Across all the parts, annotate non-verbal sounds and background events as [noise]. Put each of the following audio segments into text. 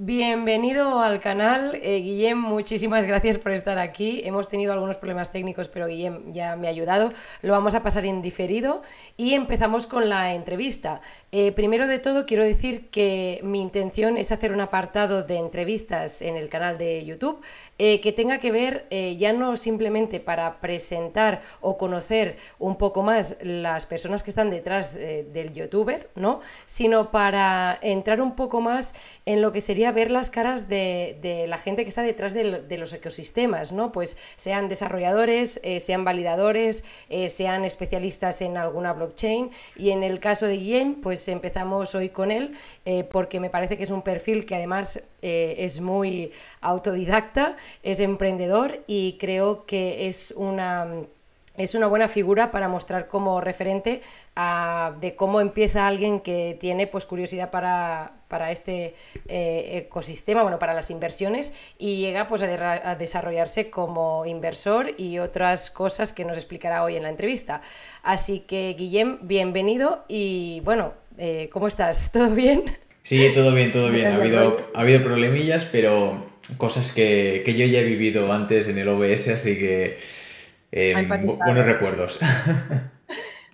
Bienvenido al canal, eh, Guillem, muchísimas gracias por estar aquí. Hemos tenido algunos problemas técnicos, pero Guillem ya me ha ayudado. Lo vamos a pasar en diferido y empezamos con la entrevista. Eh, primero de todo, quiero decir que mi intención es hacer un apartado de entrevistas en el canal de YouTube eh, que tenga que ver ya no simplemente para presentar o conocer un poco más las personas que están detrás del youtuber, ¿no? sino para entrar un poco más en lo que sería ver las caras de, la gente que está detrás de, los ecosistemas, ¿no? Pues sean desarrolladores, eh, sean validadores, eh, sean especialistas en alguna blockchain. Y en el caso de Guillem, pues empezamos hoy con él, eh, porque me parece que es un perfil que además es muy autodidacta, es emprendedor y creo que es una es una buena figura para mostrar como referente de cómo empieza alguien que tiene pues curiosidad para, este eh, ecosistema, bueno, para las inversiones y llega pues a, desarrollarse como inversor y otras cosas que nos explicará hoy en la entrevista. Así que Guillem, bienvenido y bueno, eh, ¿cómo estás? [laughs] ¿Todo bien? Sí, todo bien, todo bien. Ha habido, ha habido problemillas, pero cosas que, que yo ya he vivido antes en el OBS, así que Em, buenos recuerdos. [laughs]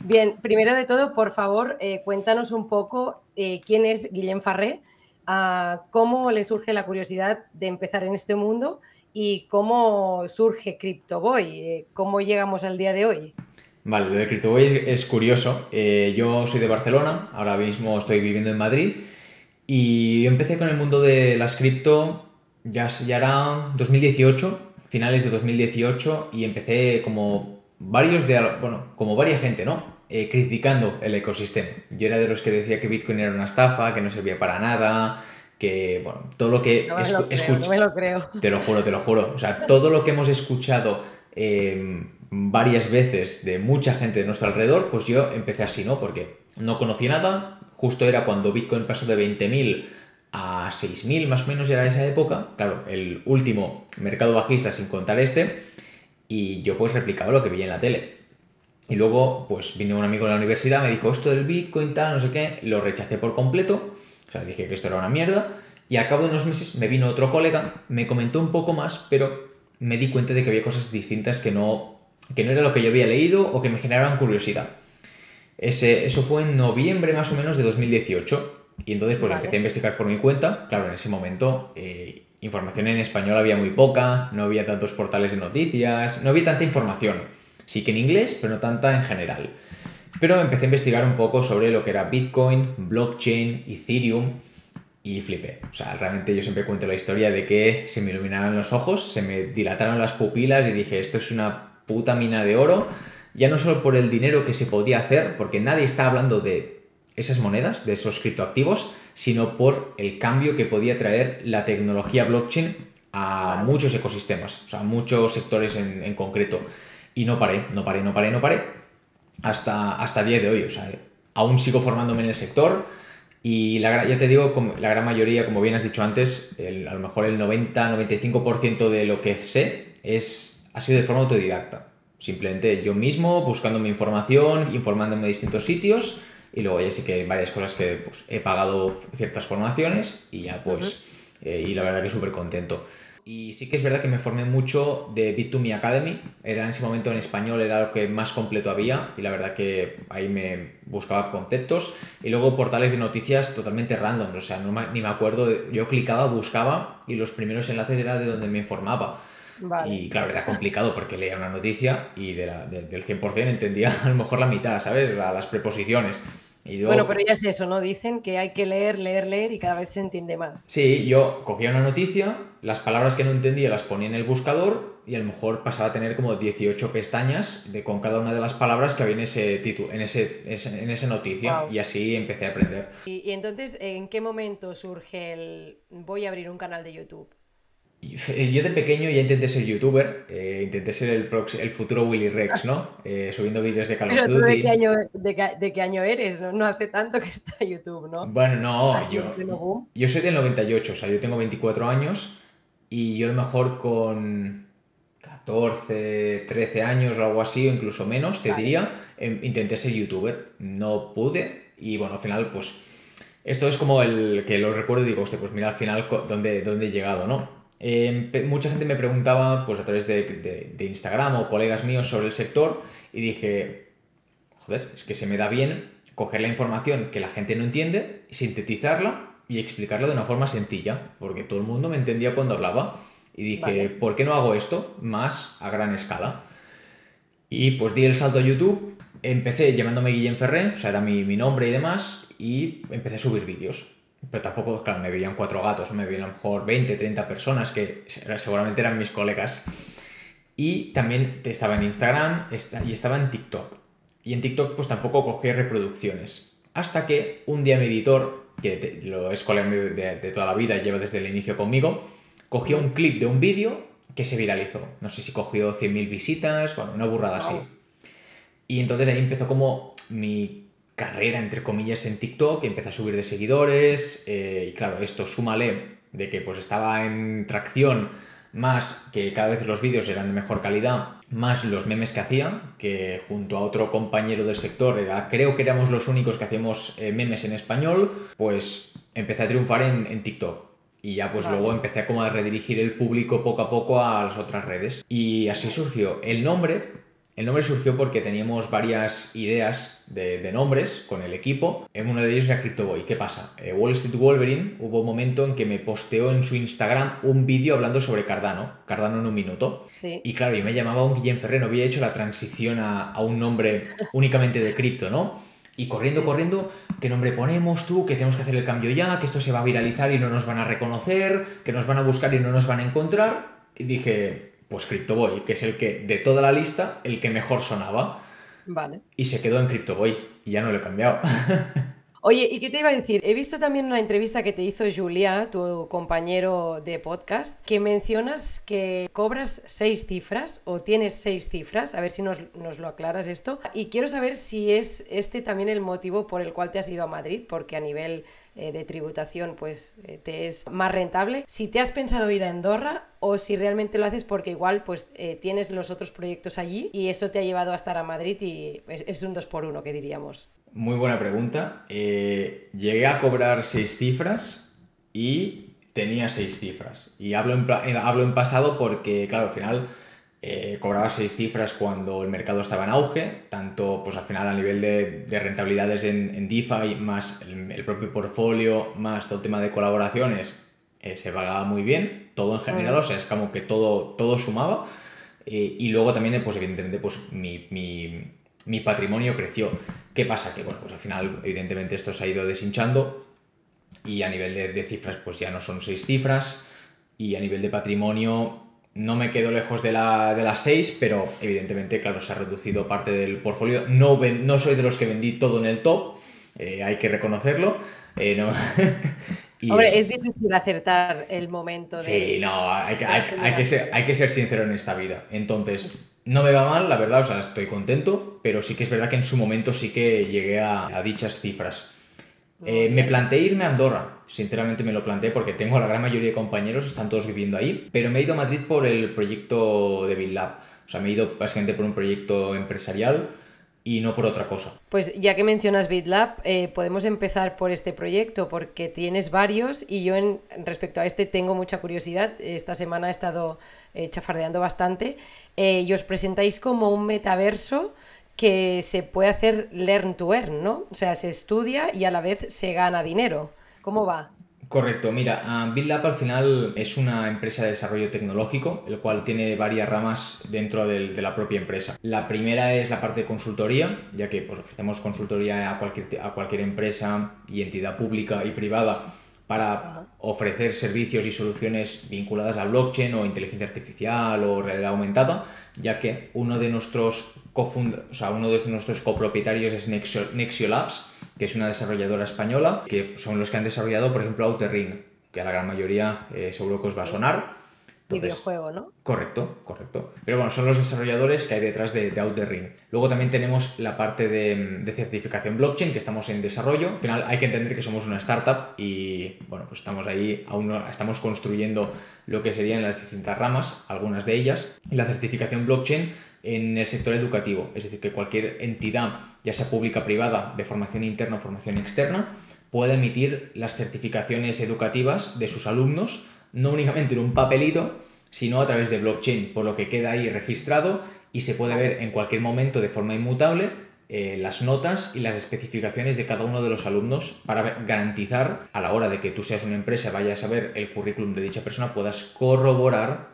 Bien, primero de todo, por favor, eh, cuéntanos un poco eh, quién es Guillem Farré, ah, cómo le surge la curiosidad de empezar en este mundo y cómo surge CryptoBoy, eh, cómo llegamos al día de hoy. Vale, lo de CryptoBoy es, curioso. yo soy de Barcelona, ahora mismo estoy viviendo en Madrid y empecé con el mundo de las cripto ya, ya era 2018 finales de 2018 y empecé como varios de, bueno, como varias gente, ¿no? Eh, criticando el ecosistema. Yo era de los que decía que Bitcoin era una estafa, que no servía para nada, que, bueno, todo lo que... No me, lo creo, Te lo juro, te lo juro. O sea, todo lo que hemos escuchado em, varias veces de mucha gente de nuestro alrededor, pues yo empecé así, ¿no? Porque no conocí nada, justo era cuando Bitcoin pasó de 20.000 a 6.000 más o menos era esa época, claro, el último mercado bajista sin contar este, y yo pues replicaba lo que veía en la tele. Y luego pues vino un amigo de la universidad, me dijo esto del Bitcoin, tal, no sé qué, lo rechacé por completo, o sea, dije que esto era una mierda, y a cabo de unos meses me vino otro colega, me comentó un poco más, pero me di cuenta de que había cosas distintas que no, que no era lo que yo había leído o que me generaban curiosidad. Ese, eso fue en noviembre más o menos de 2018 y entonces pues empecé a investigar por mi cuenta. Claro, en ese momento eh, información en español había muy poca, no había tantos portales de noticias, no había tanta información. Sí que en inglés, pero no tanta en general. Pero empecé a investigar un poco sobre lo que era Bitcoin, blockchain, Ethereum y flipé. O sea, realmente yo siempre cuento la historia de que se me iluminaron los ojos, se me dilataron las pupilas y dije, esto es una puta mina de oro. Ya no solo por el dinero que se podía hacer, porque nadie está hablando de esas monedas, de esos criptoactivos, sino por el cambio que podía traer la tecnología blockchain a muchos ecosistemas, o sea, a muchos sectores en, concreto. Y no paré, no paré, no paré, no paré, hasta, hasta día de hoy. O sea, aún sigo formándome en el sector y la, ya te digo, la gran mayoría, como bien has dicho antes, a lo mejor el 90-95% de lo que sé es, ha sido de forma autodidacta. Simplemente yo mismo, buscando mi información, informándome de distintos sitios y luego ya sí que hay varias cosas que pues, he pagado ciertas formaciones y ya pues, eh, y la verdad que súper contento. Y sí que es verdad que me formé mucho de Bit2Me Academy, era en ese momento en español, era lo que más completo había y la verdad que ahí me buscaba conceptos y luego portales de noticias totalmente random, o sea, no, ni me acuerdo, yo clicaba, buscaba y los primeros enlaces era de donde me informaba. Y claro, era complicado porque leía una noticia y de la, del 100% entendía [laughs] a lo mejor la mitad, ¿sabes? Las preposiciones. Bueno, pero ya es eso, ¿no? Dicen que hay que leer, leer, leer y cada vez se entiende más. Sí, yo cogía una noticia, las palabras que no entendía las ponía en el buscador y a lo mejor pasaba a tener como 18 pestañas de, con cada una de las palabras que había en ese título, en, ese, en esa noticia y así empecé a aprender. y entonces, ¿en qué momento surge el voy a abrir un canal de YouTube? Eh, yo de pequeño ya intenté ser youtuber, eh, intenté ser el, el, futuro Willy Rex, ¿no? Eh, subiendo vídeos de Call of Duty. de, qué año, de, qué, año eres? ¿no? hace tanto que está YouTube, ¿no? Bueno, no, yo, yo soy del 98, o sea, yo tengo 24 años y yo a lo mejor con 14, 13 años o algo así, o incluso menos, te diría, em, intenté ser youtuber. No pude y bueno, al final pues Esto es como el que lo recuerdo y digo, hostia, pues mira al final dónde, dónde he llegado, ¿no? Eh, mucha gente me preguntaba, pues a través de, de, Instagram o colegas míos sobre el sector, y dije, joder, es que se me da bien coger la información que la gente no entiende, sintetizarla y explicarla de una forma sencilla, porque todo el mundo me entendía cuando hablaba. Y dije, ¿por qué no hago esto más a gran escala? Y pues di el salto a YouTube, empecé llamándome Guillem Ferré, o sea, era mi, mi nombre y demás, y empecé a subir vídeos. Pero tampoco, claro, me veían cuatro gatos, me veían a lo mejor 20, 30 personas que seguramente eran mis colegas. Y también estaba en Instagram y estaba en TikTok. Y en TikTok pues tampoco cogí reproducciones. Hasta que un día mi editor, que lo es colega de, de, toda la vida, lleva desde el inicio conmigo, cogió un clip de un vídeo que se viralizó. No sé si cogió 100.000 visitas, bueno, una burrada así. Y entonces ahí empezó como mi carrera, entre comillas, en TikTok, empecé a subir de seguidores, eh, y claro, esto súmale de que pues estaba en tracción, más que cada vez los vídeos eran de mejor calidad, más los memes que hacía, que junto a otro compañero del sector, era, creo que éramos los únicos que hacíamos eh, memes en español, pues empecé a triunfar en, TikTok. Y ya pues luego empecé como a redirigir el público poco a poco a las otras redes. Y así surgió el nombre, el nombre surgió porque teníamos varias ideas de, nombres con el equipo. Uno de ellos era CryptoBoy. ¿Qué pasa? Eh, Wall Street Wolverine hubo un momento en que me posteó en su Instagram un vídeo hablando sobre Cardano. Cardano en un minuto. Y claro, yo me llamaba un Guillem Ferrer, no había hecho la transición a, un nombre únicamente de cripto, ¿no? Y corriendo, corriendo, ¿qué nombre ponemos tú? Que tenemos que hacer el cambio ya, que esto se va a viralizar y no nos van a reconocer, que nos van a buscar y no nos van a encontrar. Y dije, pues CryptoBoy, que es el que, de toda la lista, el que mejor sonaba. Vale. Y se quedó en CryptoBoy y ya no lo he cambiado. [laughs] Oye, ¿y qué te iba a decir? He visto también una entrevista que te hizo Julia, tu compañero de podcast, que mencionas que cobras seis cifras o tienes seis cifras. A ver si nos, lo aclaras esto. Y quiero saber si es este también el motivo por el cual te has ido a Madrid, porque a nivel eh, de tributación pues eh, te es más rentable. Si te has pensado ir a Andorra o si realmente lo haces porque igual pues eh, tienes los otros proyectos allí y eso te ha llevado a estar a Madrid y es, un dos por uno que diríamos. Muy buena pregunta. llegué a cobrar seis cifras y tenía seis cifras. Y hablo en, hablo en pasado porque, claro, al final eh, cobraba seis cifras cuando el mercado estaba en auge, tanto pues al final a nivel de, rentabilidades en, en, DeFi, más el, propio portfolio, más todo el tema de colaboraciones, eh, se pagaba muy bien, todo en general, o sea, es como que todo, todo sumaba. Eh, y luego también, pues evidentemente, pues mi, mi, mi, patrimonio creció. ¿Qué pasa? Que bueno, pues al final, evidentemente, esto se ha ido deshinchando y a nivel de, de cifras, pues ya no son seis cifras y a nivel de patrimonio no me quedo lejos de, la, de las 6, pero evidentemente, claro, se ha reducido parte del portfolio. No, no soy de los que vendí todo en el top, eh, hay que reconocerlo. Eh, [laughs] Hombre, es... difícil acertar el momento. De... Sí, no, hay que, hay, que ser, hay que ser sincero en esta vida. Entonces, no me va mal, la verdad, o sea, estoy contento, pero sí que es verdad que en su momento sí que llegué a dichas cifras. Eh, me planteé irme a Andorra, sinceramente me lo planteé porque tengo la gran mayoría de compañeros, están todos viviendo ahí, pero me he ido a Madrid por el proyecto de BitLab. O sea, me he ido básicamente por un proyecto empresarial y no por otra cosa. Pues ya que mencionas BitLab, eh, podemos empezar por este proyecto porque tienes varios y yo en, respecto a este tengo mucha curiosidad. Esta semana he estado eh, chafardeando bastante y os presentáis como un metaverso que se puede hacer learn to earn, ¿no? O sea, se estudia y a la vez se gana dinero. ¿Cómo va? Correcto, mira, BitLab al final es una empresa de desarrollo tecnológico, el cual tiene varias ramas dentro de, la propia empresa. La primera es la parte de consultoría, ya que pues, ofrecemos consultoría a cualquier, a cualquier empresa y entidad pública y privada para ofrecer servicios y soluciones vinculadas a blockchain o inteligencia artificial o realidad aumentada, ya que uno de nuestros o sea, uno de nuestros copropietarios es Nexio, Labs, que es una desarrolladora española, que son los que han desarrollado, por ejemplo, Outer Ring, que a la gran mayoría eh, seguro que os va a sonar. Videojuego, ¿no? Correcto, correcto. Pero bueno, son los desarrolladores que hay detrás de, de Outer Ring. Luego también tenemos la parte de, certificación blockchain que estamos en desarrollo. Al final hay que entender que somos una startup y bueno, pues estamos ahí, aún no, estamos construyendo lo que serían las distintas ramas, algunas de ellas. Y la certificación blockchain en el sector educativo, es decir, que cualquier entidad, ya sea pública o privada, de formación interna o formación externa, pueda emitir las certificaciones educativas de sus alumnos, no únicamente en un papelito, sino a través de blockchain, por lo que queda ahí registrado y se puede ver en cualquier momento de forma inmutable eh, las notas y las especificaciones de cada uno de los alumnos para garantizar a la hora de que tú seas una empresa, vayas a ver el currículum de dicha persona, puedas corroborar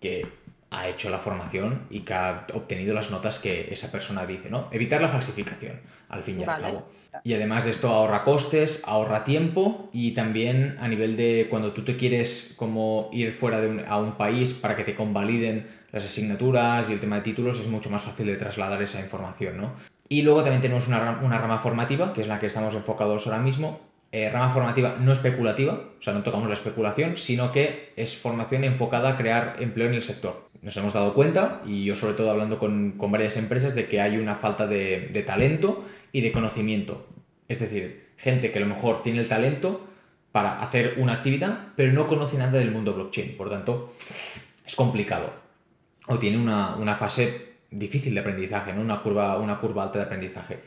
que ha hecho la formación y que ha obtenido las notas que esa persona dice, ¿no? Evitar la falsificación, al fin y al cabo. Y además esto ahorra costes, ahorra tiempo y también a nivel de cuando tú te quieres como ir fuera de a un país para que te convaliden las asignaturas y el tema de títulos, es mucho más fácil de trasladar esa información, ¿no? Y luego también tenemos una, una rama formativa, que es la que estamos enfocados ahora mismo, eh, rama formativa no especulativa, o sea, no tocamos la especulación, sino que es formación enfocada a crear empleo en el sector. Nos hemos dado cuenta, y yo sobre todo hablando con, varias empresas, de que hay una falta de, de, talento y de conocimiento. Es decir, gente que a lo mejor tiene el talento para hacer una actividad, pero no conoce nada del mundo blockchain. Por tanto, es complicado. O tiene una, una fase difícil de aprendizaje, ¿no? una, curva, una curva alta de aprendizaje.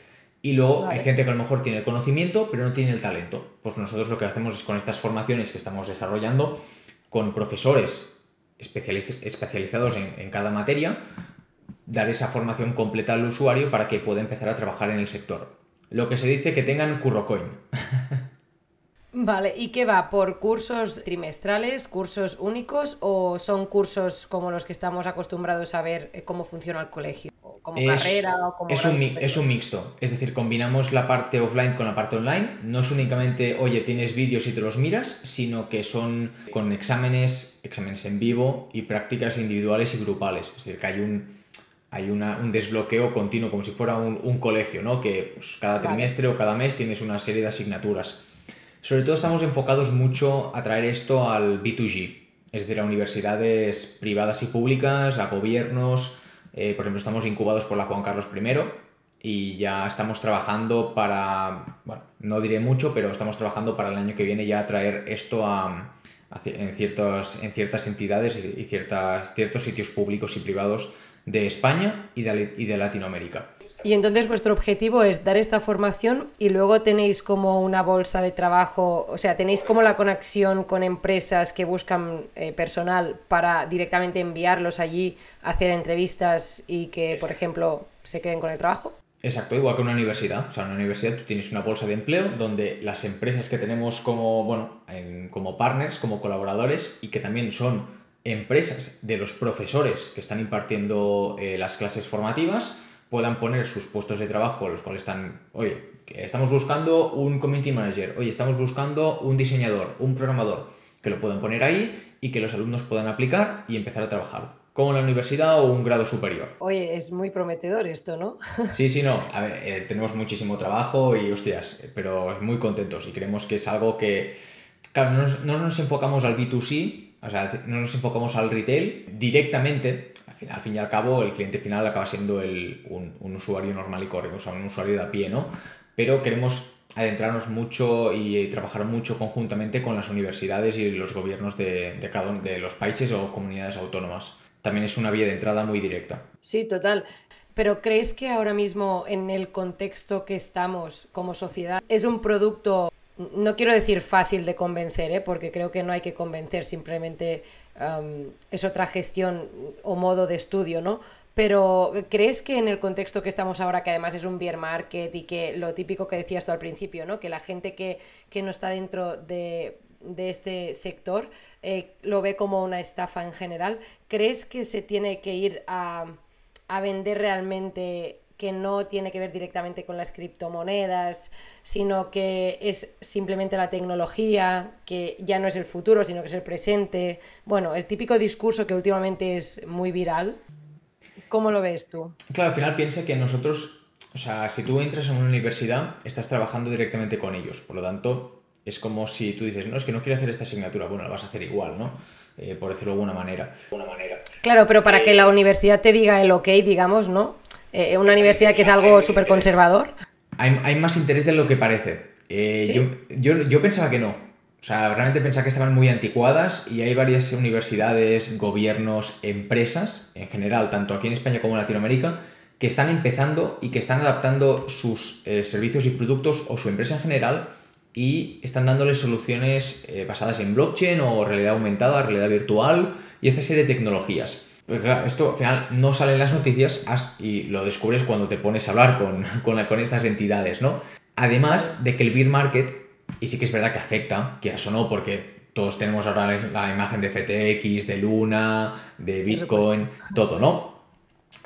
Y luego hay gente que a lo mejor tiene el conocimiento, pero no tiene el talento. Pues nosotros lo que hacemos es con estas formaciones que estamos desarrollando, con profesores especializados en, cada materia, dar esa formación completa al usuario para que pueda empezar a trabajar en el sector. Lo que se dice que tengan currocoin. [laughs] Vale, ¿y qué va? ¿Por cursos trimestrales, cursos únicos o son cursos como los que estamos acostumbrados a ver eh, cómo funciona el colegio? ¿Como carrera o como es un, es un mixto, es decir, combinamos la parte offline con la parte online. No es únicamente, oye, tienes vídeos y te los miras, sino que son con exámenes, exámenes en vivo y prácticas individuales y grupales. Es decir, que hay un, hay un desbloqueo continuo, como si fuera un, colegio, ¿no? Que pues, cada trimestre o cada mes tienes una serie de asignaturas. Sobre todo estamos enfocados mucho a traer esto al B2G, es decir, a universidades privadas y públicas, a gobiernos. Eh, por ejemplo, estamos incubados por la Juan Carlos I y ya estamos trabajando para, bueno, no diré mucho, pero estamos trabajando para el año que viene ya traer esto a, en, en ciertas entidades y, ciertas, ciertos sitios públicos y privados de España y y de Latinoamérica. Y entonces vuestro objetivo es dar esta formación y luego tenéis como una bolsa de trabajo, o sea, tenéis como la conexión con empresas que buscan eh, personal para directamente enviarlos allí, hacer entrevistas y que, por ejemplo, se queden con el trabajo. Exacto, igual que una universidad. O sea, en una universidad tú tienes una bolsa de empleo donde las empresas que tenemos como, bueno, como partners, como colaboradores y que también son empresas de los profesores que están impartiendo eh, las clases formativas, puedan poner sus puestos de trabajo, los cuales están, oye, estamos buscando un community manager, oye, estamos buscando un diseñador, un programador, que lo puedan poner ahí y que los alumnos puedan aplicar y empezar a trabajar, como en la universidad o un grado superior. Oye, es muy prometedor esto, ¿no? [laughs] Sí, sí, no. A ver, eh, tenemos muchísimo trabajo y hostias, pero muy contentos y creemos que es algo que, claro, no no nos enfocamos al B2C, o sea, no nos enfocamos al retail directamente, al fin y al cabo el cliente final acaba siendo un, usuario normal y corriente, o sea, un usuario de a pie, ¿no? Pero queremos adentrarnos mucho y trabajar mucho conjuntamente con las universidades y los gobiernos de, de cada uno de los países o comunidades autónomas. También es una vía de entrada muy directa. Sí, total. Pero ¿crees que ahora mismo en el contexto que estamos como sociedad es un producto no quiero decir fácil de convencer, ¿eh? porque creo que no hay que convencer, simplemente es otra gestión o modo de estudio, ¿no? Pero ¿crees que en el contexto que estamos ahora, que además es un beer market y que lo típico que decías tú al principio, ¿no? que la gente que, no está dentro de, este sector eh, lo ve como una estafa en general, ¿crees que se tiene que ir a, a vender realmente que no tiene que ver directamente con las criptomonedas, sino que es simplemente la tecnología, que ya no es el futuro, sino que es el presente. Bueno, el típico discurso que últimamente es muy viral. ¿Cómo lo ves tú? Claro, al final piensa que nosotros, o sea, si tú entras en una universidad, estás trabajando directamente con ellos. Por lo tanto, es como si tú dices, no, es que no quiero hacer esta asignatura. Bueno, la vas a hacer igual, ¿no? Eh, por decirlo de alguna manera. manera. Claro, pero para que la universidad te diga el ok, digamos, ¿no? Eh, una universidad que es algo súper conservador. Hay, más interés de lo que parece. Eh, yo, yo, pensaba que no. O sea, realmente pensaba que estaban muy anticuadas y hay varias universidades, gobiernos, empresas, en general, tanto aquí en España como en Latinoamérica, que están empezando y que están adaptando sus eh, servicios y productos o su empresa en general y están dándole soluciones eh, basadas en blockchain o realidad aumentada, realidad virtual y esta serie de tecnologías. Pero claro, esto al final no sale en las noticias y lo descubres cuando te pones a hablar con, [laughs] con, con estas entidades, ¿no? Además de que el beer market, y sí que es verdad que afecta, que eso no, porque todos tenemos ahora la imagen de FTX, de Luna, de Bitcoin, todo, ¿no?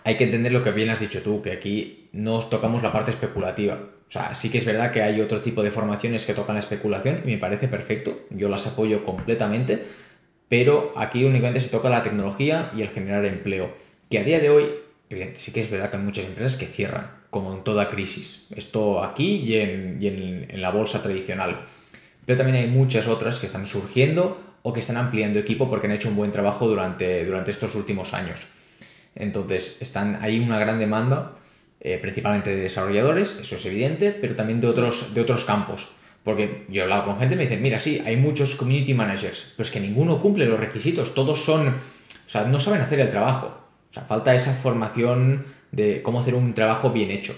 Hay que entender lo que bien has dicho tú, que aquí no tocamos la parte especulativa. O sea, sí que es verdad que hay otro tipo de formaciones que tocan la especulación y me parece perfecto, yo las apoyo completamente, pero aquí únicamente se toca la tecnología y el generar empleo, que a día de hoy, evidentemente, sí que es verdad que hay muchas empresas que cierran, como en toda crisis, esto aquí y en, y en la bolsa tradicional pero también hay muchas otras que están surgiendo o que están ampliando equipo porque han hecho un buen trabajo durante, durante estos últimos años. Entonces, están, hay una gran demanda, eh, principalmente de desarrolladores, eso es evidente, pero también de otros, de otros campos. Porque yo he hablado con gente y me dicen, mira, sí, hay muchos community managers, pero es que ninguno cumple los requisitos, todos son, o sea, no saben hacer el trabajo. O sea, falta esa formación de cómo hacer un trabajo bien hecho.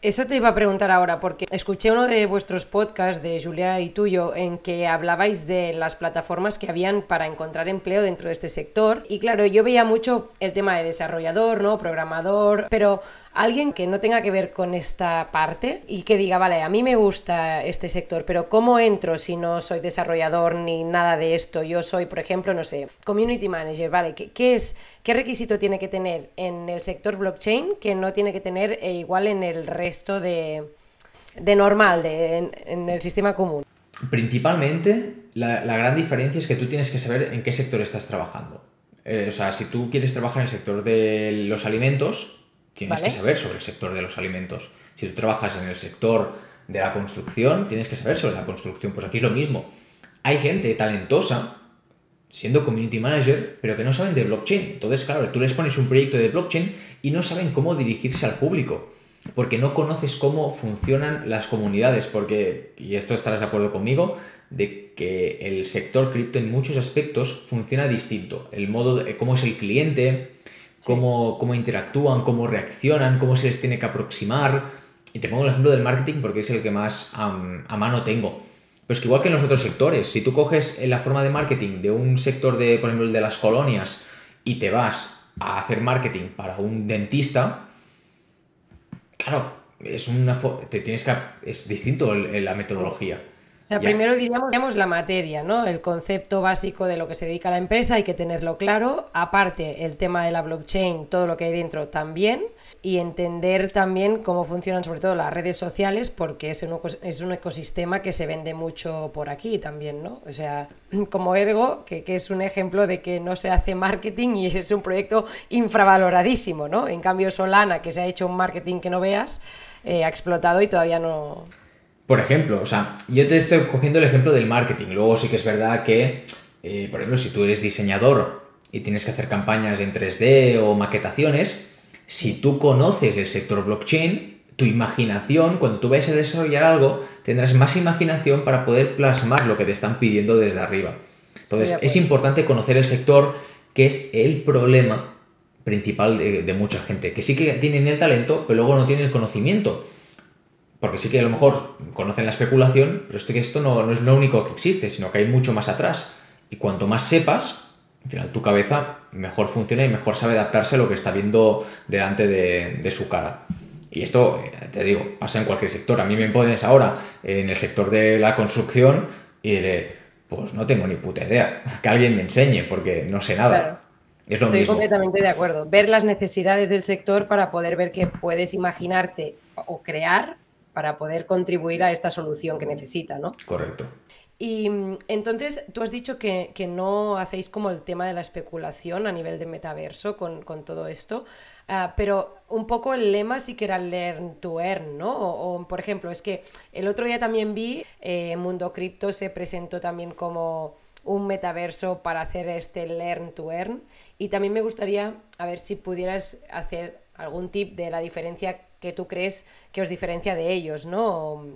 Eso te iba a preguntar ahora, porque escuché uno de vuestros podcasts, de Julia y tuyo, en que hablabais de las plataformas que habían para encontrar empleo dentro de este sector. Y claro, yo veía mucho el tema de desarrollador, ¿no? Programador, pero alguien que no tenga que ver con esta parte y que diga, vale, a mí me gusta este sector, pero ¿cómo entro si no soy desarrollador ni nada de esto? Yo soy, por ejemplo, no sé, community manager, ¿vale? ¿Qué, es, qué requisito tiene que tener en el sector blockchain que no tiene que tener eh, igual en el resto de, de normal, de, en, el sistema común? Principalmente, la, gran diferencia es que tú tienes que saber en qué sector estás trabajando. Eh, o sea, si tú quieres trabajar en el sector de los alimentos, tienes que saber sobre el sector de los alimentos. Si tú trabajas en el sector de la construcción, tienes que saber sobre la construcción. Pues aquí es lo mismo. Hay gente talentosa siendo community manager, pero que no saben de blockchain. Entonces, claro, tú les pones un proyecto de blockchain y no saben cómo dirigirse al público, porque no conoces cómo funcionan las comunidades, porque, y esto estarás de acuerdo conmigo, de que el sector cripto en muchos aspectos funciona distinto. El modo, de, cómo es el cliente, cómo, interactúan, cómo reaccionan, cómo se les tiene que aproximar. Y te pongo el ejemplo del marketing porque es el que más a mano tengo. Pues que igual que en los otros sectores, si tú coges la forma de marketing de un sector de, por ejemplo, el de las colonias y te vas a hacer marketing para un dentista, claro, es una te tienes que es distinto la metodología primero diríamos, la materia, ¿no? El concepto básico de lo que se dedica a la empresa, hay que tenerlo claro. Aparte, el tema de la blockchain, todo lo que hay dentro también. Y entender también cómo funcionan sobre todo las redes sociales, porque es un, es un ecosistema que se vende mucho por aquí también, ¿no? O sea, [clears throat] como Ergo, que, es un ejemplo de que no se hace marketing y es un proyecto infravaloradísimo, ¿no? En cambio, Solana, que se ha hecho un marketing que no veas, eh, ha explotado y todavía no, por ejemplo, o sea, yo te estoy cogiendo el ejemplo del marketing. Luego sí que es verdad que, eh, por ejemplo, si tú eres diseñador y tienes que hacer campañas en 3D o maquetaciones, si tú conoces el sector blockchain, tu imaginación, cuando tú vayas a desarrollar algo, tendrás más imaginación para poder plasmar lo que te están pidiendo desde arriba. Entonces, es importante conocer el sector, que es el problema principal de, de mucha gente, que sí que tienen el talento, pero luego no tienen el conocimiento. Porque sí que a lo mejor conocen la especulación, pero es que esto no, es lo único que existe, sino que hay mucho más atrás. Y cuanto más sepas, al final tu cabeza mejor funciona y mejor sabe adaptarse a lo que está viendo delante de, su cara. Y esto, eh, te digo, pasa en cualquier sector. A mí me pones ahora en el sector de la construcción y diré, pues no tengo ni puta idea. Que alguien me enseñe, porque no sé nada. Es lo Estoy completamente de acuerdo. Ver las necesidades del sector para poder ver que puedes imaginarte o crear para poder contribuir a esta solución que necesita, ¿no? Correcto. Y mm, entonces tú has dicho que, no hacéis como el tema de la especulación a nivel de metaverso con, todo esto, ah, pero un poco el lema sí que era learn to earn, ¿no? O, por ejemplo, es que el otro día también vi eh, Mundo Cripto se presentó también como un metaverso para hacer este learn to earn y también me gustaría a ver si pudieras hacer algún tip de la diferencia que tú crees que os diferencia de ellos, ¿no?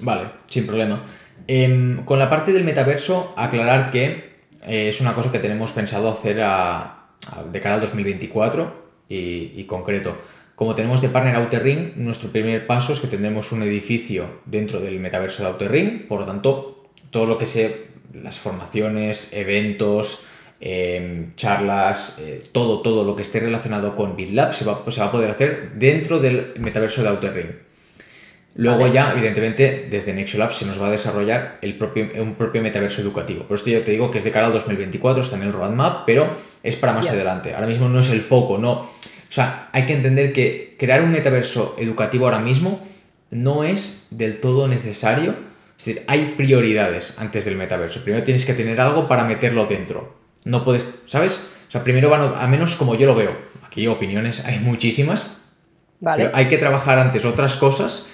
Vale, sin problema. Em, con la parte del metaverso, aclarar que eh, es una cosa que tenemos pensado hacer de cara al 2024 y, concreto. como tenemos de partner Outer Ring, nuestro primer paso es que tendremos un edificio dentro del metaverso de Outer Ring, por lo tanto, todo lo que sea las formaciones, eventos, em, charlas, eh, todo, todo lo que esté relacionado con BitLab se va, se va a poder hacer dentro del metaverso de Outer Ring. Luego ya, evidentemente, desde Nexolab se nos va a desarrollar el propio, un propio metaverso educativo. Por esto yo te digo que es de cara al 2024, está en el roadmap, pero es para más adelante. Ahora mismo no es el foco, no. O sea, hay que entender que crear un metaverso educativo ahora mismo no es del todo necesario. Es decir, hay prioridades antes del metaverso. Primero tienes que tener algo para meterlo dentro. No puedes, ¿sabes? O sea, primero van, a menos como yo lo veo. Aquí opiniones hay muchísimas. Vale. Pero hay que trabajar antes otras cosas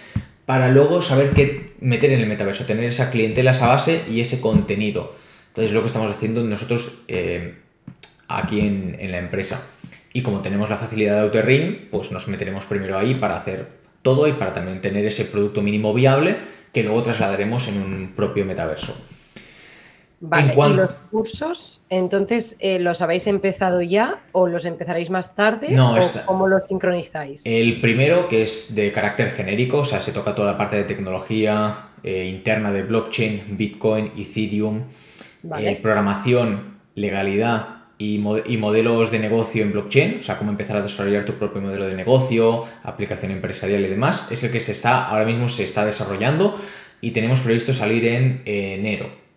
para luego saber qué meter en el metaverso, tener esa clientela, esa base y ese contenido. Entonces, es lo que estamos haciendo nosotros eh, aquí en, la empresa. Y como tenemos la facilidad de Outer pues nos meteremos primero ahí para hacer todo y para también tener ese producto mínimo viable que luego trasladaremos en un propio metaverso. Vale, ¿y los cursos, entonces, eh, los habéis empezado ya o los empezaréis más tarde? No, o ¿Cómo los sincronizáis? El primero, que es de carácter genérico, o sea, se toca toda la parte de tecnología eh, interna de blockchain, Bitcoin, Ethereum, eh, programación, legalidad y, y, modelos de negocio en blockchain, o sea, cómo empezar a desarrollar tu propio modelo de negocio, aplicación empresarial y demás. Es el que se está, ahora mismo se está desarrollando y tenemos previsto salir en enero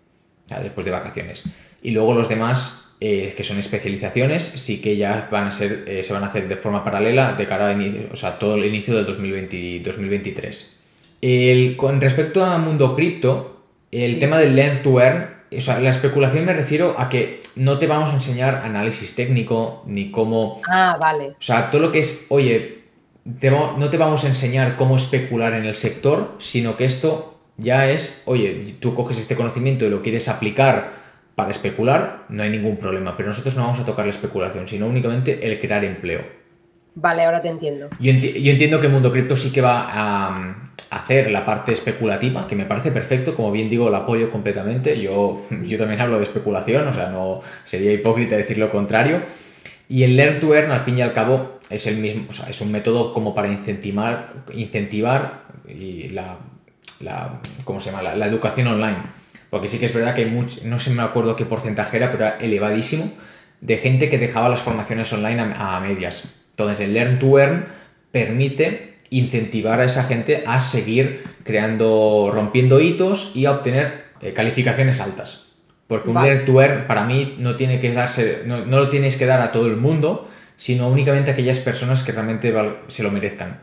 después de vacaciones. Y luego los demás, eh, que son especializaciones, sí que ya van a ser, eh, se van a hacer de forma paralela de cara a inicio, o sea, todo el inicio del 2020, 2023. El, con respecto a mundo cripto, el tema del learn to earn, o sea, la especulación me refiero a que no te vamos a enseñar análisis técnico ni cómo... Ah, vale. O sea, todo lo que es, oye, no te vamos a enseñar cómo especular en el sector, sino que esto ya es, oye, tú coges este conocimiento y lo quieres aplicar para especular, no hay ningún problema, pero nosotros no vamos a tocar la especulación, sino únicamente el crear empleo. Vale, ahora te entiendo. Yo, entiendo que el mundo cripto sí que va a, hacer la parte especulativa, que me parece perfecto, como bien digo, lo apoyo completamente. Yo, [laughs] yo también hablo de especulación, o sea, no sería hipócrita decir lo contrario. Y el Learn to Earn, al fin y al cabo, es el mismo, o sea, es un método como para incentivar, incentivar y la la, ¿cómo se llama? La, educación online. Porque sí que es verdad que hay mucho, no sé me acuerdo qué porcentaje era, pero era elevadísimo, de gente que dejaba las formaciones online a, medias. Entonces el Learn to Earn permite incentivar a esa gente a seguir creando, rompiendo hitos y a obtener eh, calificaciones altas. Porque un Learn to Earn para mí no tiene que darse, no, no, lo tienes que dar a todo el mundo, sino únicamente a aquellas personas que realmente se lo merezcan.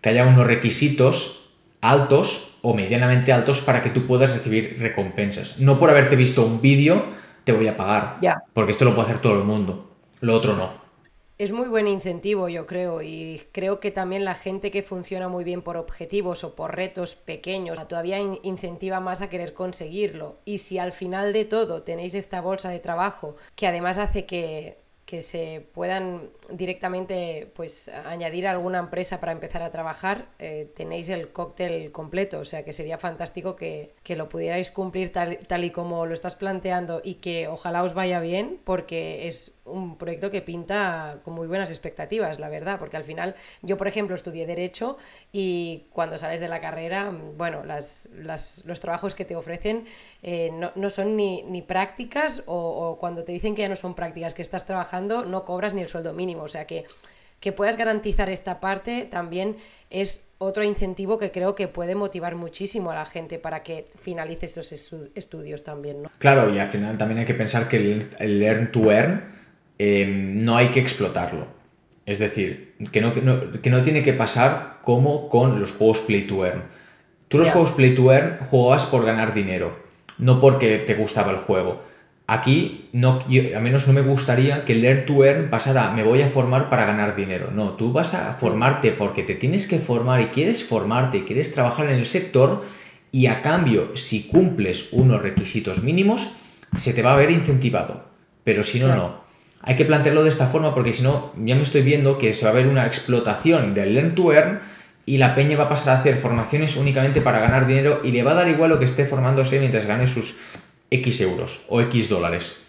Que haya unos requisitos altos o medianamente altos para que tú puedas recibir recompensas. No por haberte visto un vídeo te voy a pagar, ya. porque esto lo puede hacer todo el mundo, lo otro no. Es muy buen incentivo, yo creo, y creo que también la gente que funciona muy bien por objetivos o por retos pequeños todavía incentiva más a querer conseguirlo. Y si al final de todo tenéis esta bolsa de trabajo que además hace que que se puedan directamente pues añadir a alguna empresa para empezar a trabajar, eh, tenéis el cóctel completo. O sea que sería fantástico que, lo pudierais cumplir tal, tal, y como lo estás planteando y que ojalá os vaya bien, porque es un proyecto que pinta con muy buenas expectativas, la verdad, porque al final yo, por ejemplo, estudié Derecho y cuando sales de la carrera, bueno, las, los trabajos que te ofrecen eh, no, son ni, ni prácticas o, cuando te dicen que ya no son prácticas, que estás trabajando, no cobras ni el sueldo mínimo, o sea que que puedas garantizar esta parte también es otro incentivo que creo que puede motivar muchísimo a la gente para que finalice esos estudios también, ¿no? Claro, y al final también hay que pensar que el learn to earn Em, no hay que explotarlo. Es decir, que no, que no, tiene que pasar como con los juegos Play to Earn. Tú los juegos Play to Earn jugabas por ganar dinero, no porque te gustaba el juego. Aquí, no, a menos no me gustaría que el Learn to Earn pasara, me voy a formar para ganar dinero. No, tú vas a formarte porque te tienes que formar y quieres formarte y quieres trabajar en el sector y a cambio, si cumples unos requisitos mínimos, se te va a ver incentivado. Pero si no, no hay que plantearlo de esta forma porque si no, ya me estoy viendo que se va a ver una explotación del learn to earn y la peña va a pasar a hacer formaciones únicamente para ganar dinero y le va a dar igual lo que esté formándose mientras gane sus X euros o X dólares.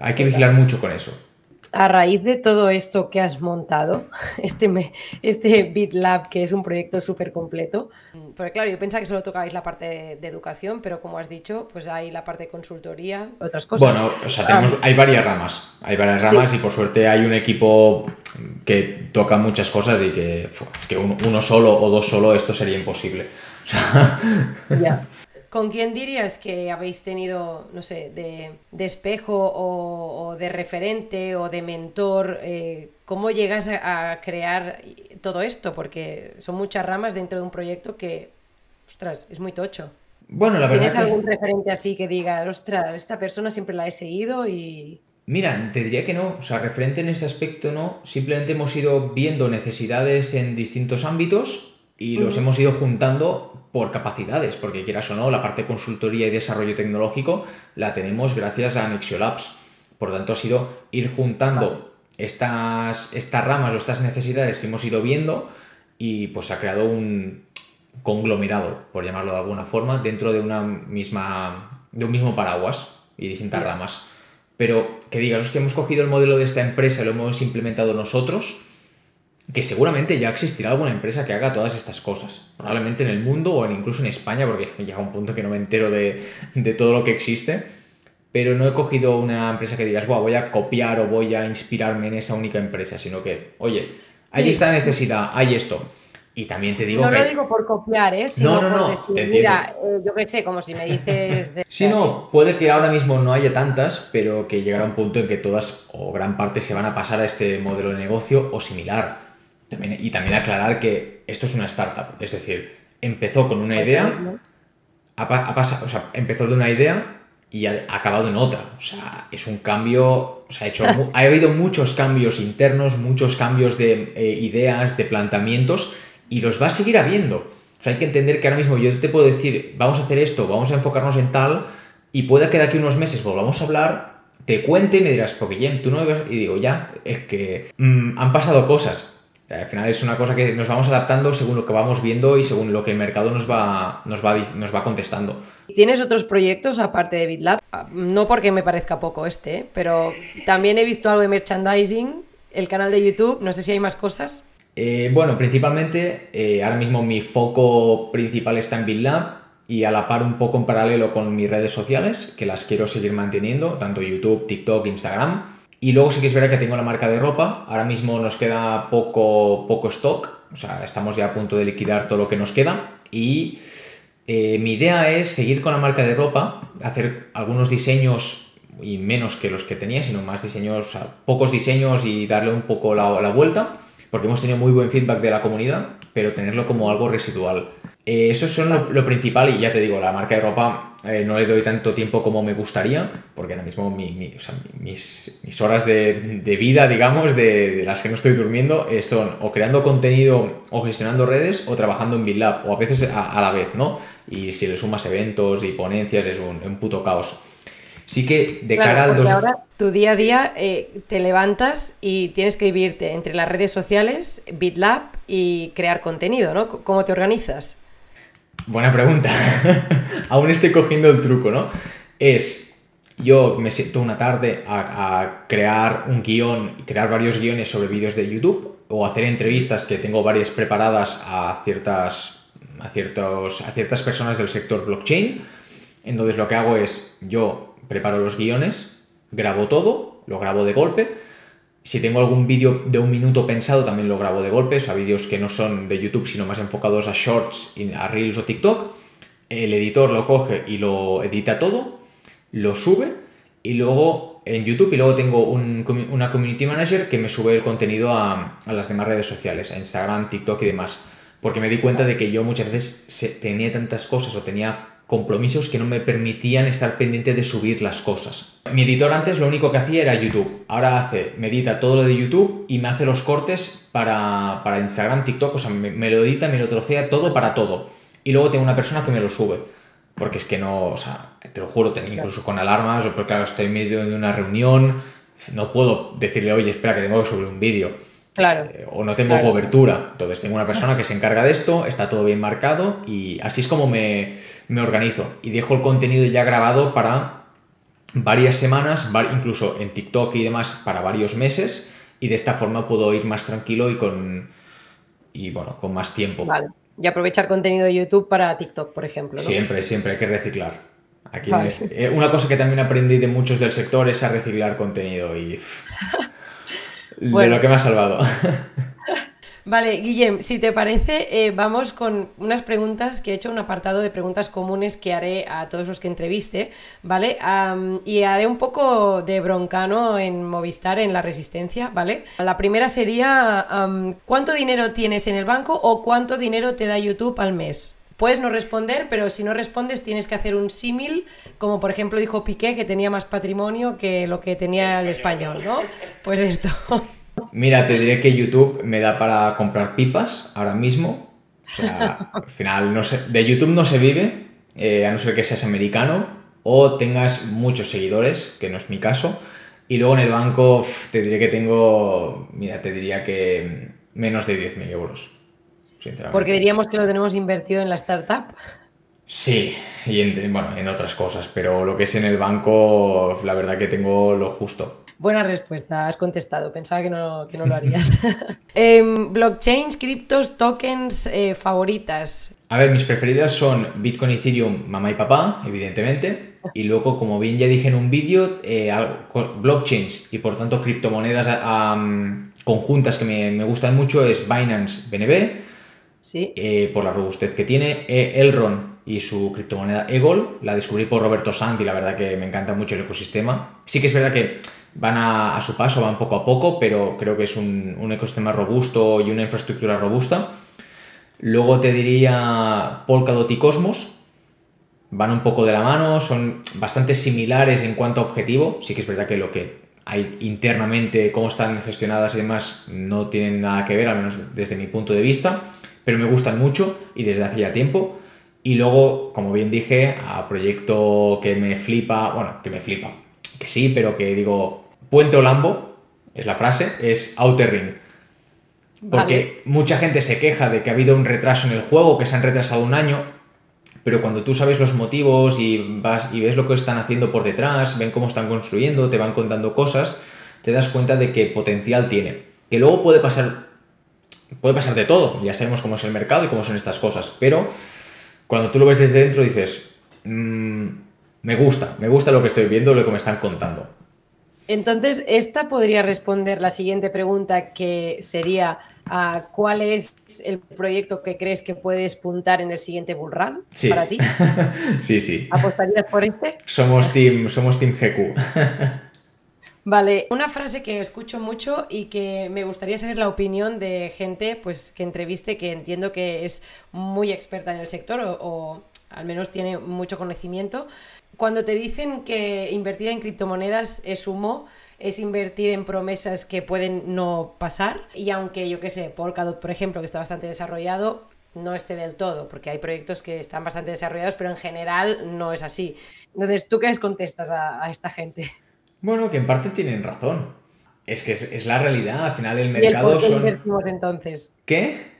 Hay que vigilar mucho con eso. A raíz de todo esto que has montado, [laughs] este, este BitLab, que es un proyecto súper completo, porque claro, yo pensaba que solo tocabais la parte de, educación, pero como has dicho, pues hay la parte de consultoría, otras cosas. Bueno, o sea, tenemos, hay varias ramas, hay varias ramas y por suerte hay un equipo que toca muchas cosas y que, que uno, solo o dos solo esto sería imposible. [laughs] Ya. ¿Con quién dirías que habéis tenido, no sé, de, espejo o, de referente o de mentor? Eh, ¿Cómo llegas a, crear todo esto? Porque son muchas ramas dentro de un proyecto que, ostras, es muy tocho. Bueno, la verdad. ¿Tienes algún referente así que diga, ostras, esta persona siempre la he seguido y. Mira, te diría que no, o sea, referente en ese aspecto no, simplemente hemos ido viendo necesidades en distintos ámbitos y los hemos ido juntando por capacidades, porque quieras o no, la parte de consultoría y desarrollo tecnológico la tenemos gracias a Nexiolabs. Por lo tanto, ha sido ir juntando estas, estas ramas o estas necesidades que hemos ido viendo y pues ha creado un conglomerado, por llamarlo de alguna forma, dentro de una misma de un mismo paraguas y distintas ramas. Pero que digas, hostia, hemos cogido el modelo de esta empresa y lo hemos implementado nosotros, que seguramente ya existirá alguna empresa que haga todas estas cosas. Probablemente en el mundo o incluso en España, porque llega un punto que no me entero de, todo lo que existe. Pero no he cogido una empresa que digas, voy a copiar o voy a inspirarme en esa única empresa, sino que, oye, hay esta necesidad, hay esto. Y también te digo no que... lo digo por copiar, ¿eh? no, no, no, mira, eh, yo qué sé, como si me dices... [laughs] sí, no, puede que ahora mismo no haya tantas, pero que llegará un punto en que todas o gran parte se van a pasar a este modelo de negocio o similar y también aclarar que esto es una startup, es decir, empezó con una idea, ha, pasado, o sea, empezó de una idea y ha acabado en otra. O sea, es un cambio, o sea, ha, hecho, ha habido muchos cambios internos, muchos cambios de eh, ideas, de planteamientos, y los va a seguir habiendo. O sea, hay que entender que ahora mismo yo te puedo decir, vamos a hacer esto, vamos a enfocarnos en tal, y puede que de aquí unos meses volvamos a hablar, te cuente y me dirás, porque Jem, tú no me Y digo, ya, es que mm, han pasado cosas al final es una cosa que nos vamos adaptando según lo que vamos viendo y según lo que el mercado nos va, nos va, nos va contestando. ¿Tienes otros proyectos aparte de BitLab? No porque me parezca poco este, ¿eh? pero también he visto algo de merchandising, el canal de YouTube, no sé si hay más cosas. Eh, bueno, principalmente eh, ahora mismo mi foco principal está en BitLab y a la par un poco en paralelo con mis redes sociales, que las quiero seguir manteniendo, tanto YouTube, TikTok, Instagram. Y luego sí que es verdad que tengo la marca de ropa. Ahora mismo nos queda poco, poco stock. O sea, estamos ya a punto de liquidar todo lo que nos queda. Y eh, mi idea es seguir con la marca de ropa, hacer algunos diseños y menos que los que tenía, sino más diseños, o sea, pocos diseños y darle un poco la, la vuelta, porque hemos tenido muy buen feedback de la comunidad, pero tenerlo como algo residual. Eh, eso es lo, principal y ya te digo, la marca de ropa eh, no le doy tanto tiempo como me gustaría, porque ahora mismo mis, horas de, vida, digamos, de, las que no estoy durmiendo, eh, son o creando contenido o gestionando redes o trabajando en BitLab, o a veces a, la vez, ¿no? Y si le sumas eventos y ponencias es un, puto caos. Sí que de cara al... Dos... ahora tu día a día te levantas y tienes que vivirte entre las redes sociales, BitLab y crear contenido, ¿no? ¿Cómo te organizas? Buena pregunta. [laughs] Aún estoy cogiendo el truco, ¿no? Es, yo me siento una tarde a, crear un guion, crear varios guiones sobre vídeos de YouTube o hacer entrevistas que tengo varias preparadas a ciertas, a ciertos, a ciertas personas del sector blockchain. Entonces lo que hago es, yo preparo los guiones, grabo todo, lo grabo de golpe si tengo algún vídeo de un minuto pensado, también lo grabo de golpe, o sea, vídeos que no son de YouTube, sino más enfocados a shorts, a reels o TikTok. El editor lo coge y lo edita todo, lo sube y luego en YouTube y luego tengo una community manager que me sube el contenido a, a, las demás redes sociales, a Instagram, TikTok y demás. Porque me di cuenta de que yo muchas veces tenía tantas cosas o tenía compromisos que no me permitían estar pendiente de subir las cosas. Mi editor antes lo único que hacía era YouTube. Ahora hace, me edita todo lo de YouTube y me hace los cortes para, Instagram, TikTok, o sea, me, lo edita, me lo trocea todo para todo. Y luego tengo una persona que me lo sube. Porque es que no, o sea, te lo juro, tenía incluso con alarmas, o porque claro, estoy en medio de una reunión, no puedo decirle, oye, espera que tengo que subir un vídeo. Claro. Eh, o no tengo cobertura. Entonces tengo una persona que se encarga de esto, está todo bien marcado y así es como me, organizo. Y dejo el contenido ya grabado para varias semanas, incluso en TikTok y demás, para varios meses, y de esta forma puedo ir más tranquilo y con, y bueno, con más tiempo. Vale. Y aprovechar contenido de YouTube para TikTok, por ejemplo. Siempre, siempre hay que reciclar. Aquí eh, una cosa que también aprendí de muchos del sector es a reciclar contenido y [laughs] de lo que me ha salvado. [laughs] Vale, Guillem, si te parece, eh, vamos con unas preguntas que he hecho, un apartado de preguntas comunes que haré a todos los que entreviste, ¿vale? y haré un poco de broncano en Movistar, en la resistencia, ¿vale? La primera sería, ¿cuánto dinero tienes en el banco o cuánto dinero te da YouTube al mes? Puedes no responder, pero si no respondes tienes que hacer un símil, como por ejemplo dijo Piqué, que tenía más patrimonio que lo que tenía el español, ¿no? Pues esto. Mira, te diré que YouTube me da para comprar pipas ahora mismo. O sea, al final no de YouTube no se vive, eh, a no ser que seas americano o tengas muchos seguidores, que no es mi caso. Y luego en el banco te diré que tengo, mira, te diría que menos de 10.000 euros. Porque diríamos que lo tenemos invertido en la startup. Sí, y en, bueno, en otras cosas, pero lo que es en el banco, la verdad que tengo lo justo. Buena respuesta, has contestado. Pensaba que no, lo harías. [laughs] Em, blockchains, criptos, tokens eh, favoritas. A ver, mis preferidas son Bitcoin, Ethereum, mamá y papá, evidentemente. Y luego, como bien ya dije en un vídeo, eh, blockchains y por tanto criptomonedas conjuntas que me, gustan mucho es Binance BNB. Eh, por la robustez que tiene. Elrond y su criptomoneda Egol. La descubrí por Roberto Sant y la verdad que me encanta mucho el ecosistema. Sí que es verdad que van a, su paso, van poco a poco, pero creo que es un, ecosistema robusto y una infraestructura robusta. Luego te diría Polkadot y Cosmos. Van un poco de la mano, son bastante similares en cuanto a objetivo. Sí que es verdad que lo que hay internamente, cómo están gestionadas y demás, no tienen nada que ver, al menos desde mi punto de vista, pero me gustan mucho y desde hace ya tiempo. Y luego, como bien dije, a proyecto que me flipa, bueno, que me flipa, que sí, pero que digo, Puente Olambo, es la frase, es Outer Ring. Porque mucha gente se queja de que ha habido un retraso en el juego, que se han retrasado un año, pero cuando tú sabes los motivos y vas y ves lo que están haciendo por detrás, ven cómo están construyendo, te van contando cosas, te das cuenta de qué potencial tiene. Que luego puede pasar puede pasar de todo, ya sabemos cómo es el mercado y cómo son estas cosas, pero cuando tú lo ves desde dentro dices, mmm, me gusta, me gusta lo que estoy viendo, lo que me están contando. Entonces, esta podría responder la siguiente pregunta que sería, ah, ¿cuál es el proyecto que crees que puedes puntar en el siguiente Bull Run para ti? [laughs] sí, sí. ¿Apostarías por este? Somos Team, somos team GQ. [laughs] Vale, una frase que escucho mucho y que me gustaría saber la opinión de gente pues, que entreviste, que entiendo que es muy experta en el sector o al menos tiene mucho conocimiento. Cuando te dicen que invertir en criptomonedas es humo, es invertir en promesas que pueden no pasar. Y aunque yo que sé, Polkadot, por ejemplo, que está bastante desarrollado, no esté del todo, porque hay proyectos que están bastante desarrollados, pero en general no es así. Entonces, ¿tú qué les contestas a, esta gente? Bueno, que en parte tienen razón. Es que es, la realidad, al final el mercado ¿Y el invertimos entonces? ¿Qué?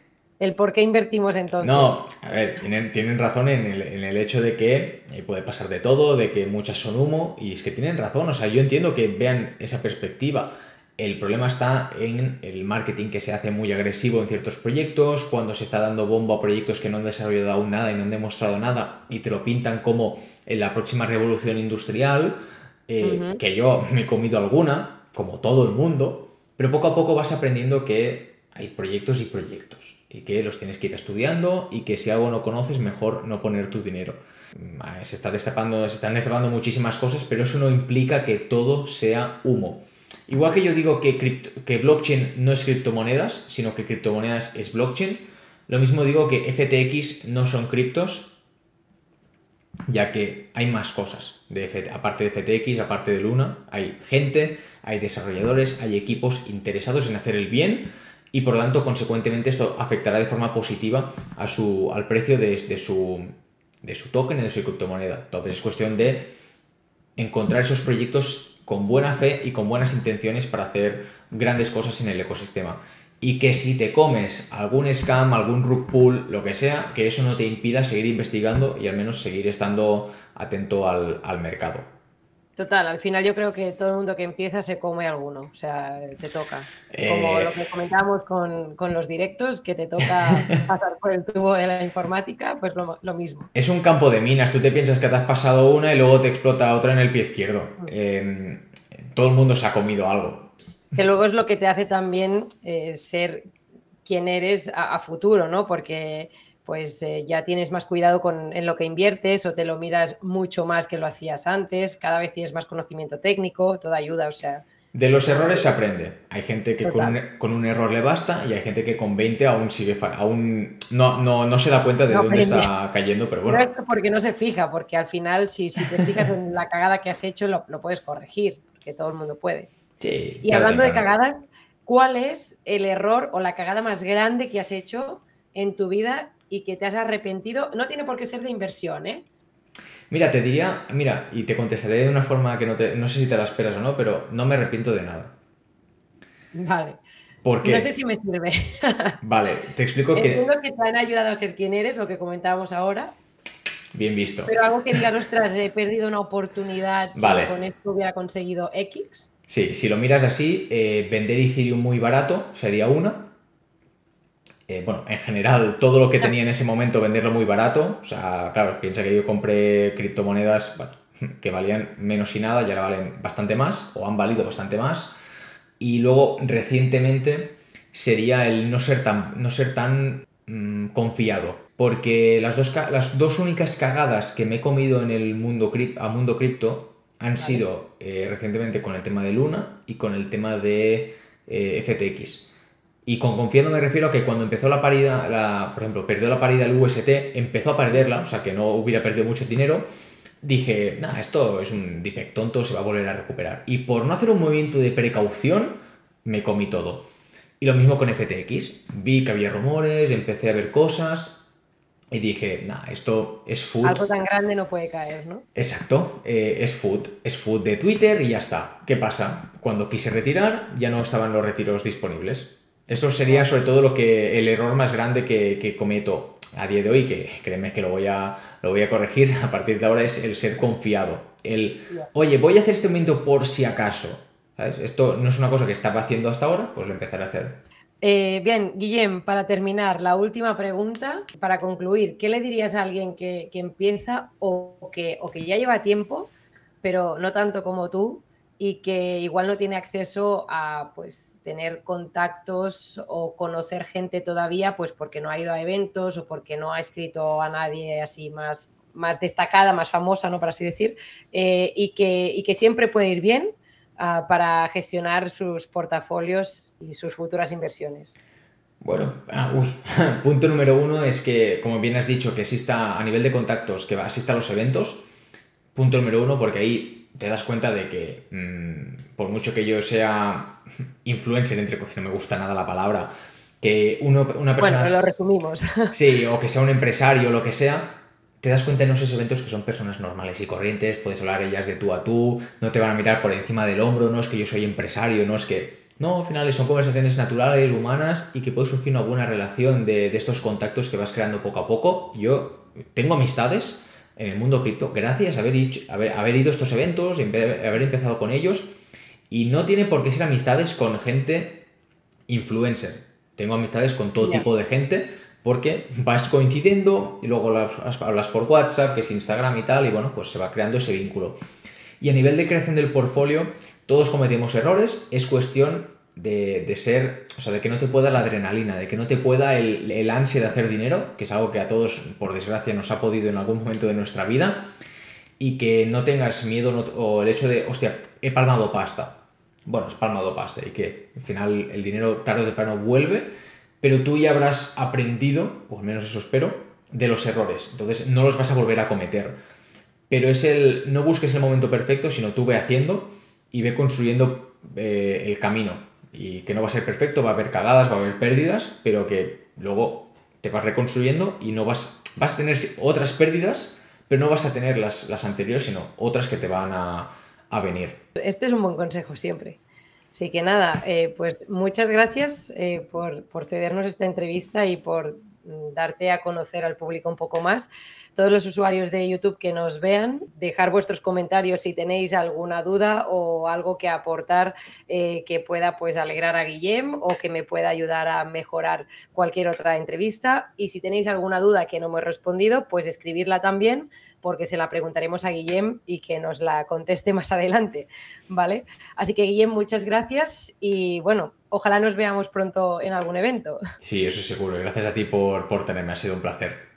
el por qué invertimos entonces. No, a ver, tienen, tienen razón en el, en el, hecho de que eh, puede pasar de todo, de que muchas son humo, y es que tienen razón, o sea, yo entiendo que vean esa perspectiva. El problema está en el marketing que se hace muy agresivo en ciertos proyectos, cuando se está dando bombo a proyectos que no han desarrollado aún nada y no han demostrado nada, y te lo pintan como en la próxima revolución industrial, eh, que yo me he comido alguna, como todo el mundo, pero poco a poco vas aprendiendo que hay proyectos y proyectos y que los tienes que ir estudiando y que si algo no conoces mejor no poner tu dinero. Mm, se, está destapando, se están destapando muchísimas cosas, pero eso no implica que todo sea humo. Igual que yo digo que, que blockchain no es criptomonedas, sino que criptomonedas es blockchain, lo mismo digo que FTX no son criptos, ya que hay más cosas, de aparte de FTX, aparte de Luna, hay gente, hay desarrolladores, hay equipos interesados en hacer el bien y por lo tanto, consecuentemente, esto afectará de forma positiva a su, al precio de, su, de su token y de su criptomoneda. Entonces es cuestión de encontrar esos proyectos con buena fe y con buenas intenciones para hacer grandes cosas en el ecosistema. Y que si te comes algún scam, algún rug pull, lo que sea, que eso no te impida seguir investigando y al menos seguir estando atento al, al mercado. Total, al final yo creo que todo el mundo que empieza se come alguno, o sea, te toca. Como Eh, lo que comentábamos con, con los directos, que te toca [laughs] pasar por el tubo de la informática, pues lo, lo mismo. Es un campo de minas, tú te piensas que te has pasado una y luego te explota otra en el pie izquierdo. Eh, todo el mundo se ha comido algo. Que luego es lo que te hace también eh, ser quien eres a, a futuro, ¿no? Porque pues eh, ya tienes más cuidado con, en lo que inviertes o te lo miras mucho más que lo hacías antes, cada vez tienes más conocimiento técnico, toda ayuda, o sea, De los errores se aprende. Hay gente que con un, con un error le basta y hay gente que con 20 aún sigue aún no, no, no se da cuenta de No dónde está cayendo, pero bueno. es porque no se fija, porque al final si, si te fijas en la cagada que has hecho, lo, lo puedes corregir, porque todo el mundo puede. Sí, Y hablando de cagadas, ¿cuál es el error o la cagada más grande que has hecho en tu vida y que te has arrepentido? No tiene por qué ser de inversión, ¿eh? Mira, te diría, mira, y te contestaré de una forma que no te, no sé si te la esperas o no, pero no me arrepiento de nada. Vale. Porque, No sé si me sirve. [laughs] vale, te explico que, Entiendo que te han ayudado a ser quien eres, lo que comentábamos ahora, bien visto. pero algo que digas, ostras, he perdido una oportunidad que Vale. con esto hubiera conseguido X. Sí, si lo miras así, eh, vender Ethereum muy barato sería una. Eh, bueno, en general, todo lo que tenía en ese momento, venderlo muy barato. O sea, claro, piensa que yo compré criptomonedas bueno, [laughs] que valían menos y nada y ahora valen bastante más, o han valido bastante más. Y luego, recientemente, sería el no ser tan, no ser tan mm, confiado. Porque las dos, las dos únicas cagadas que me he comido en el mundo, a mundo cripto han Vale. sido eh, recientemente con el tema de Luna y con el tema de eh, FTX. Y con confiando me refiero a que cuando empezó la paridad, la, por ejemplo, perdió la paridad el UST, empezó a perderla, o sea que no hubiera perdido mucho dinero, dije, nada, esto es un dipec tonto, se va a volver a recuperar. Y por no hacer un movimiento de precaución, me comí todo. Y lo mismo con FTX. Vi que había rumores, empecé a ver cosas y dije, nada, esto es food. Algo tan grande no puede caer, ¿no? Exacto, eh, es food, es food de Twitter y ya está. ¿Qué pasa? Cuando quise retirar ya no estaban los retiros disponibles. Eso sería sobre todo lo que el error más grande que, que cometo a día de hoy, que créeme que lo voy, a, lo voy a corregir [laughs] a partir de ahora, es el ser confiado. El, oye, voy a hacer este momento por si acaso. ¿Sabes? Esto no es una cosa que estaba haciendo hasta ahora, pues lo empezaré a hacer. Eh, bien, Guillem, para terminar, la última pregunta, para concluir, ¿qué le dirías a alguien que, empieza o que, ya lleva tiempo, pero no tanto como tú, y que igual no tiene acceso a pues, tener contactos o conocer gente todavía, pues porque no ha ido a eventos o porque no ha escrito a nadie así más, destacada, más famosa, ¿no? Por así decir, eh, y que siempre puede ir bien ah, para gestionar sus portafolios y sus futuras inversiones. Bueno, ah, uy, [laughs] punto número uno es que, como bien has dicho, que exista a nivel de contactos, que asista a los eventos. Punto número uno, porque ahí te das cuenta de que, mmm, por mucho que yo sea [laughs] influencer, entre que no me gusta nada la palabra, que uno, una persona. Bueno, lo resumimos. [laughs] Sí, o que sea un empresario o lo que sea, te das cuenta en esos eventos que son personas normales y corrientes, puedes hablar ellas de tú a tú, no te van a mirar por encima del hombro, no es que yo soy empresario, no es que... No, al final son conversaciones naturales, humanas y que puede surgir una buena relación de, de estos contactos que vas creando poco a poco. Yo tengo amistades en el mundo cripto gracias a haber, hecho- haber, haber ido a estos eventos, haber empezado con ellos y no tiene por qué ser amistades con gente influencer. Tengo amistades con todo Ya. tipo de gente porque vas coincidiendo y luego las- las hablas por WhatsApp, que es Instagram y tal, y bueno, pues se va creando ese vínculo. Y a nivel de creación del portfolio, todos cometemos errores, es cuestión de, de ser, o sea, de que no te pueda la adrenalina, de que no te pueda el, el ansia de hacer dinero, que es algo que a todos, por desgracia, nos ha podido en algún momento de nuestra vida, y que no tengas miedo no- o el hecho de, hostia, he palmado pasta. Bueno, has palmado pasta y que al final el dinero tarde o temprano vuelve, pero tú ya habrás aprendido, o al menos eso espero, de los errores. Entonces no los vas a volver a cometer. Pero es el, no busques el momento perfecto, sino tú ve haciendo y ve construyendo eh, el camino. Y que no va a ser perfecto, va a haber cagadas, va a haber pérdidas, pero que luego te vas reconstruyendo y no vas, vas a tener otras pérdidas, pero no vas a tener las, las anteriores, sino otras que te van a, a venir. Este es un buen consejo siempre. Así que nada, eh, pues muchas gracias eh, por, por cedernos esta entrevista y por mm, darte a conocer al público un poco más. Todos los usuarios de YouTube que nos vean, dejar vuestros comentarios si tenéis alguna duda o algo que aportar eh, que pueda pues alegrar a Guillem o que me pueda ayudar a mejorar cualquier otra entrevista. Y si tenéis alguna duda que no me he respondido, pues escribirla también porque se la preguntaremos a Guillem y que nos la conteste más adelante, ¿vale? Así que Guillem, muchas gracias y bueno, ojalá nos veamos pronto en algún evento. Sí, eso seguro. Gracias a ti por, por tenerme, ha sido un placer.